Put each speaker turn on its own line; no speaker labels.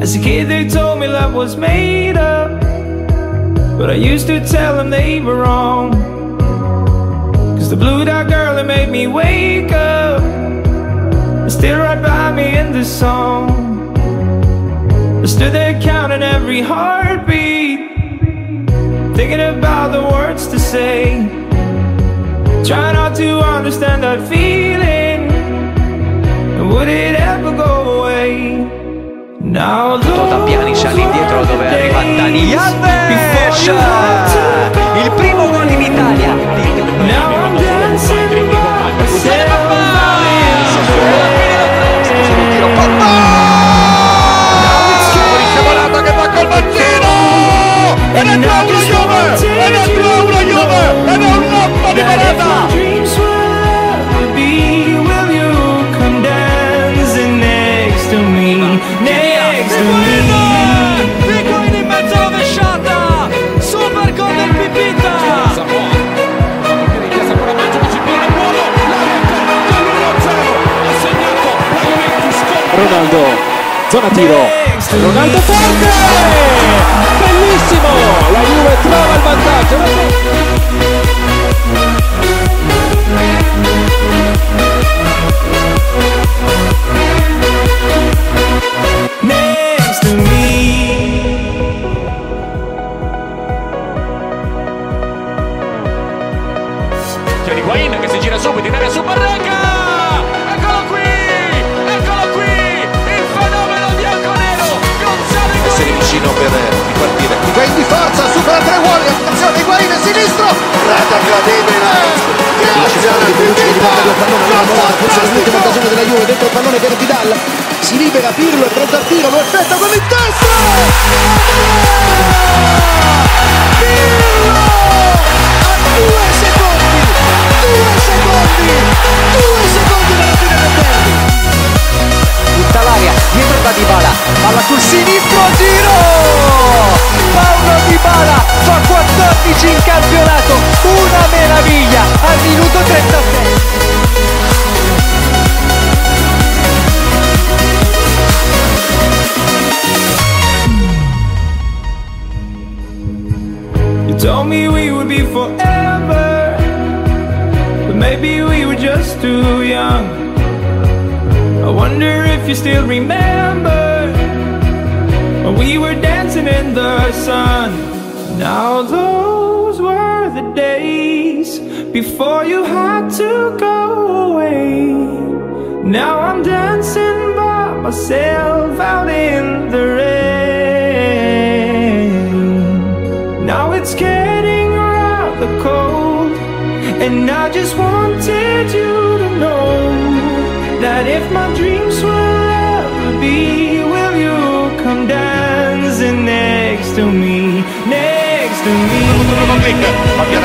As a kid, they told me love was made up. But I used to tell them they were wrong. Cause the blue dot girl that made me wake up is still right by me in this song. I stood there counting every heartbeat, thinking about the words to say. Trying Toto
Tapiani c'ha l'indietro dove arriva Dani
Yabbe
Higuain in mezzo rovesciata super gol del Pipita.
Ronaldo, zona tiro, Ronaldo forte!
Subito in area su Barreca! Eccolo qui! Eccolo qui! Il fenomeno bianconero! Gonzalo
essere
Higuain!
vicino per ripartire. Higuain di forza, supera tre uomini, attenzione, Higuain sinistro, rete incredibile! Grazie alla
l'ultima occasione della Juve dentro il pallone per Vidal si libera Pirlo è pronto al tiro lo effettua con il testo
Fa 14 in campionato una meraviglia al minuto 36
You told me we would be forever, but maybe we were just too young. I wonder if you still remember when we were dancing in the sun. Now those were the days before you had to go away. Now I'm dancing by myself out in the rain. Now it's getting rather cold, and I just wanted you to know that if my dreams will ever be, will you
Con click,